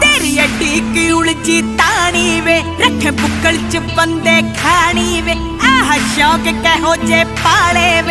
ਤੇਰੀ ਅੱਡੀ ਕੀ ਉਲਝੀ ਤਾਣੀ ਵੇ? ਰੱਖੇ ਬੁੱਕਲ ਚ ਬੰਦੇ ਖਾਣੀ ਵੇ। ਆਹ ਸ਼ੌਕ ਕਹੋ ਜੇ ਪਾਲੇ